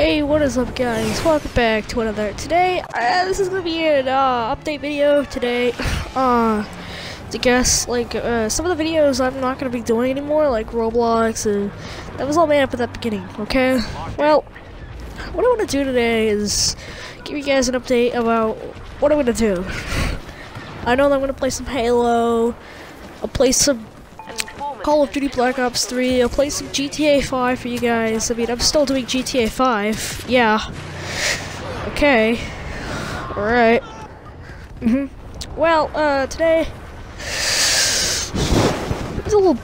Hey, what is up guys? Welcome back to another, today, uh, this is gonna be an uh, update video today, uh, to guess, like, uh, some of the videos I'm not gonna be doing anymore, like Roblox, and that was all made up at the beginning, okay? Well, what I wanna do today is give you guys an update about what I'm gonna do. I know that I'm gonna play some Halo, I'll play some Call of Duty Black Ops 3. I'll play some GTA 5 for you guys. I mean, I'm still doing GTA 5. Yeah. Okay. Alright. Mm hmm Well, uh, today... It's a little...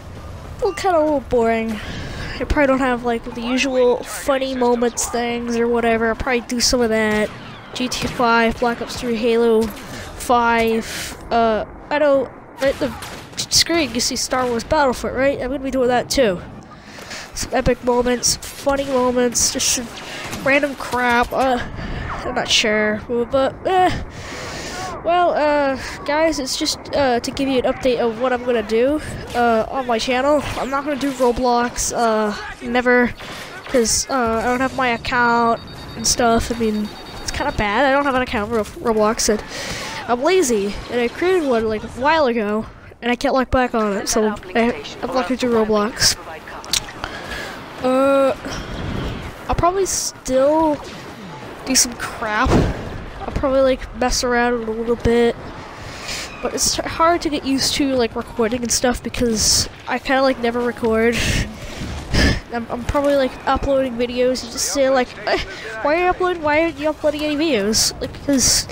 little kind of a little boring. I probably don't have, like, the usual funny moments things or whatever. I'll probably do some of that. GTA 5, Black Ops 3, Halo 5. Uh, I. Right, the screen, you see Star Wars Battlefront, right? I'm gonna be doing that too. Some epic moments, funny moments, just random crap. Uh, I'm not sure, but eh. Well, uh, guys, it's just uh, to give you an update of what I'm gonna do uh, on my channel. I'm not gonna do Roblox, uh, never, because uh, I don't have my account and stuff. I mean, it's kind of bad. I don't have an account for Roblox, and I'm lazy, and I created one like a while ago and I can't lock back on it, so I, I'm locked into Roblox. Uh, I'll probably still do some crap. I'll probably like mess around a little bit, but it's hard to get used to like recording and stuff because I kind of like never record. I'm, I'm, probably like uploading videos and just say like, eh, why are you uploading? Why aren't you uploading any videos? Like because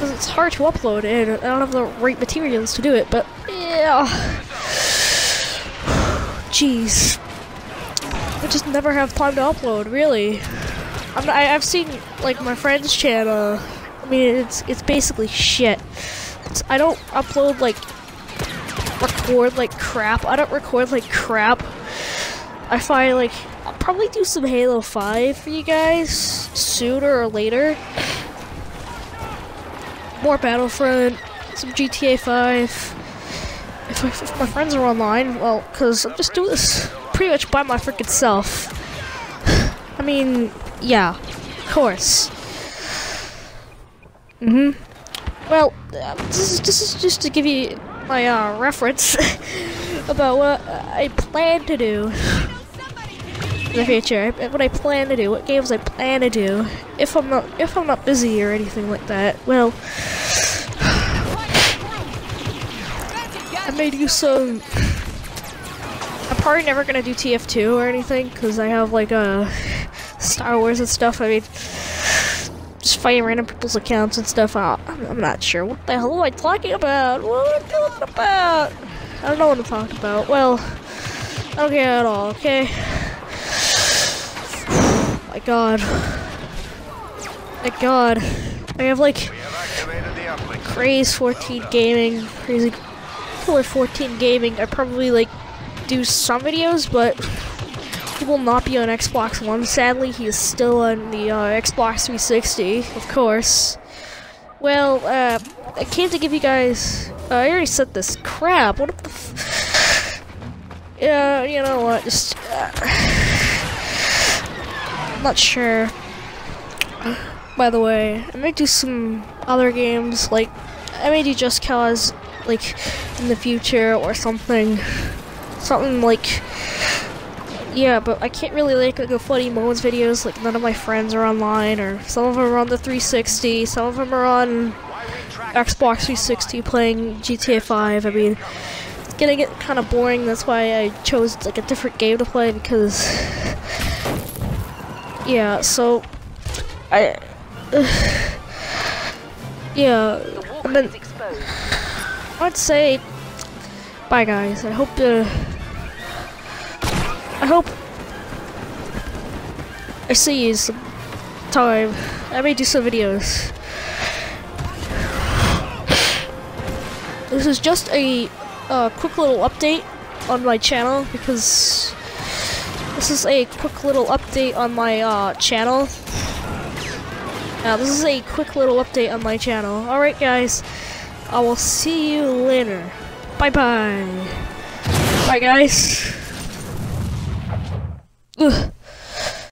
because it's hard to upload and I don't have the right materials to do it, but yeah. Jeez. I just never have time to upload, really. I'm not, I, have seen, like, my friend's channel. I mean, it's it's basically shit. It's, I don't upload, like, record, like, crap. I don't record, like, crap. I find, like, I'll probably do some Halo 5 for you guys sooner or later more Battlefront, some GTA 5. If, if my friends are online, well, because I'm just doing this pretty much by my freaking self. I mean, yeah, of course. Mm hmm Well, uh, this is this is just to give you my uh, reference about what I plan to do the future. What I plan to do, what games I plan to do, if I'm not if I'm not busy or anything like that. Well, I made do some. I'm probably never gonna do TF2 or anything because I have like a uh, Star Wars and stuff. I mean, just fighting random people's accounts and stuff. Uh, I'm not sure what the hell am I talking about. What am I talking about? I don't know what I'm talking about. Well, I don't care at all. Okay my god. My god. I have like crazy 14 gaming, crazy killer 14 gaming. I probably like do some videos, but he will not be on Xbox One. Sadly, he is still on the uh, Xbox 360, of course. Well, uh, I came to give you guys. Uh, I already said this. Crap. What the? yeah, you know what? Just. Not sure. By the way, I may do some other games, like, I may do Just Cause, like, in the future or something. Something like, yeah, but I can't really like go funny moments videos, like none of my friends are online, or some of them are on the 360, some of them are on Xbox 360 playing GTA 5, I mean, it's getting it kind of boring, that's why I chose like a different game to play, because yeah, so I yeah, and then I'd say bye guys. I hope uh, I hope I see you some time. I may do some videos. This is just a uh, quick little update on my channel because this is a quick little update on my uh, channel. Now, this is a quick little update on my channel. Alright, guys. I will see you later. Bye-bye. Bye, guys. Ugh.